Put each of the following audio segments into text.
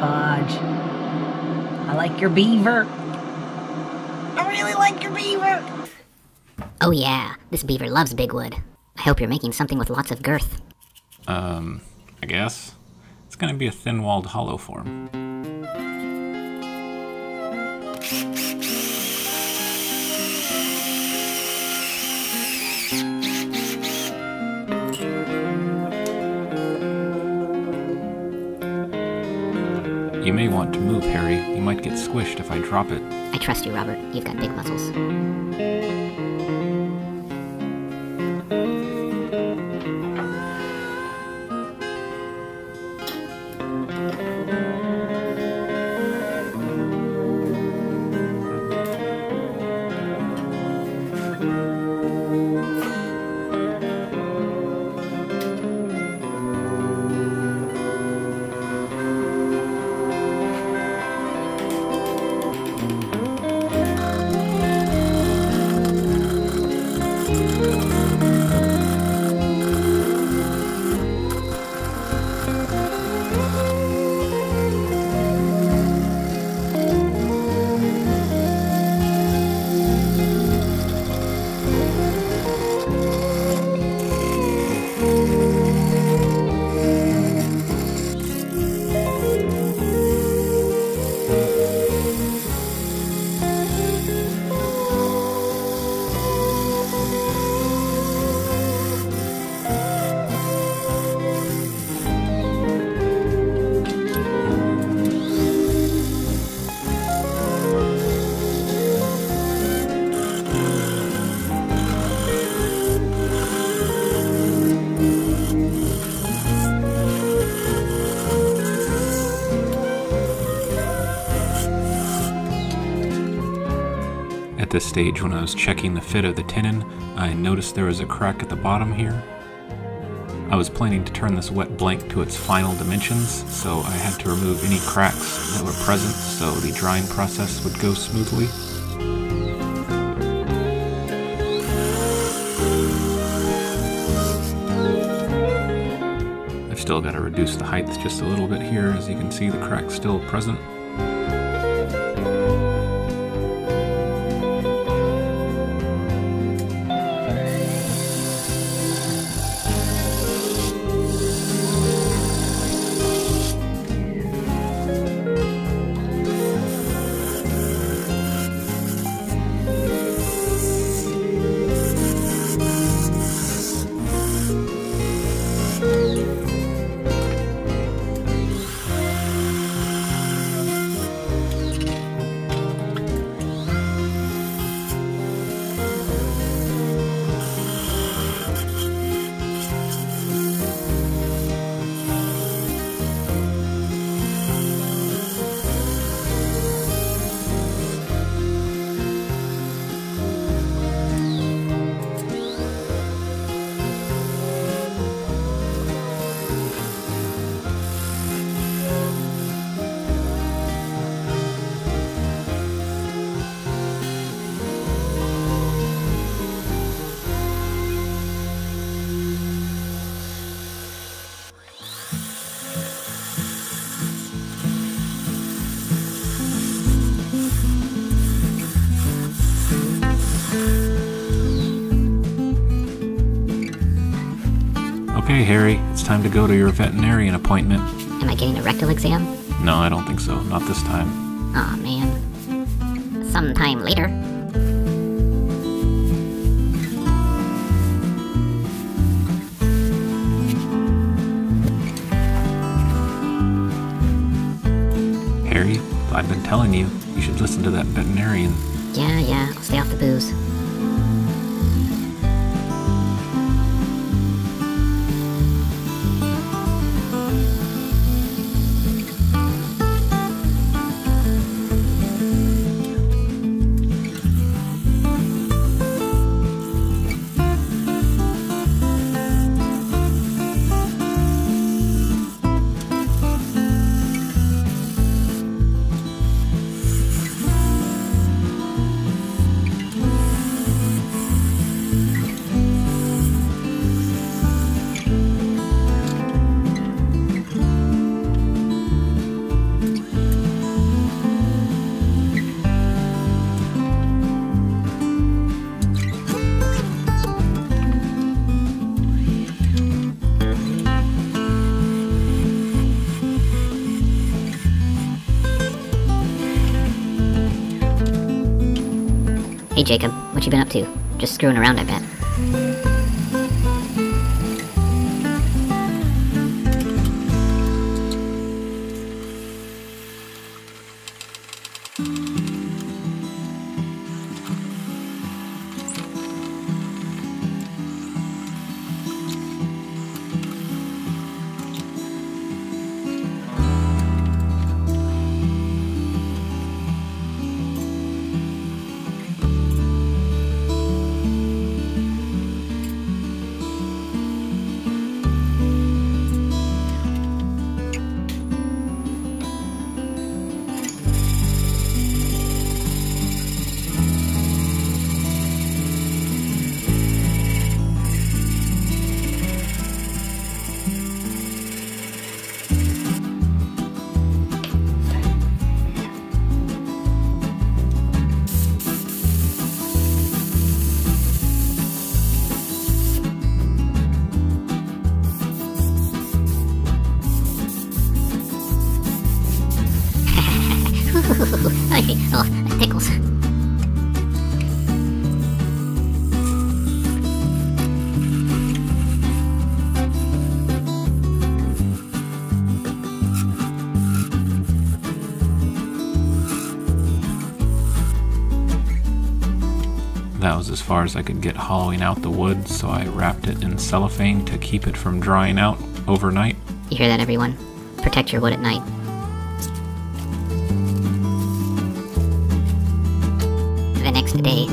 Hodgepodge. I like your beaver. I really like your beaver. Oh yeah, this beaver loves Bigwood. I hope you're making something with lots of girth. Um, I guess. It's gonna be a thin-walled hollow form. You may want to move, Harry. You might get squished if I drop it. I trust you, Robert. You've got big muscles. At this stage, when I was checking the fit of the tenon, I noticed there was a crack at the bottom here. I was planning to turn this wet blank to its final dimensions, so I had to remove any cracks that were present so the drying process would go smoothly. I've still got to reduce the height just a little bit here, as you can see the crack's still present. Harry, it's time to go to your veterinarian appointment. Am I getting a rectal exam? No, I don't think so. Not this time. Aw, man. Sometime later. Harry, I've been telling you, you should listen to that veterinarian. Yeah, yeah, I'll stay off the booze. Hey Jacob, what you been up to? Just screwing around, I bet. That was as far as I could get hollowing out the wood, so I wrapped it in cellophane to keep it from drying out overnight. You hear that, everyone? Protect your wood at night. The next day,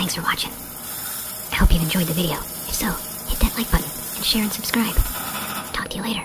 Thanks for watching. I hope you enjoyed the video. If so, hit that like button and share and subscribe. Talk to you later.